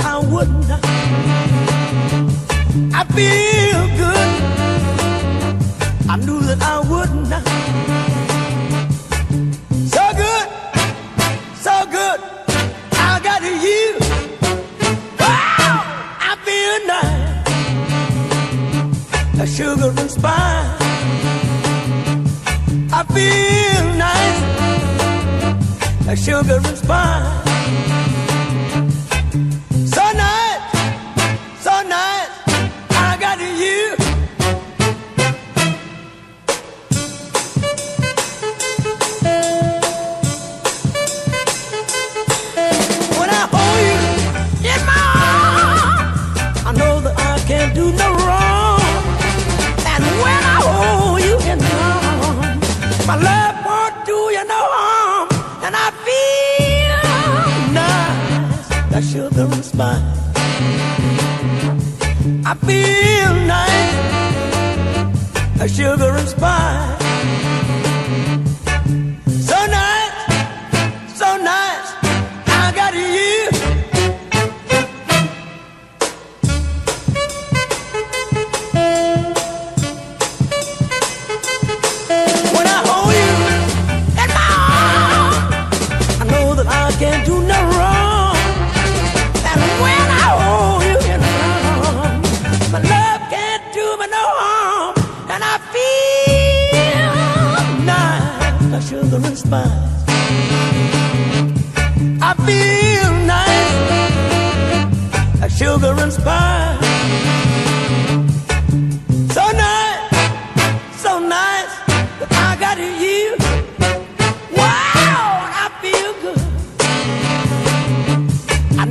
wouldn't. I feel good. I knew that I wouldn't. So good, so good. I got you. I feel nice. A sugar and spice. I feel nice. A sugar and spice. You no harm. And I feel nice, that sugar and spice. I feel nice, that sugar and spice. That I can't do no wrong. And when I hold you in my arms, my love can't do me no harm. And I feel nice, like sugar and spice.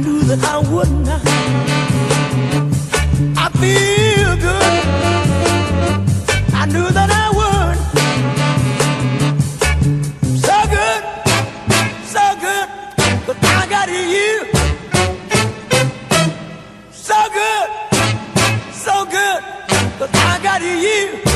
Knew that I wouldn't. I feel good. I knew that I would. So good, so good, but I got you. So good, so good, but I got you.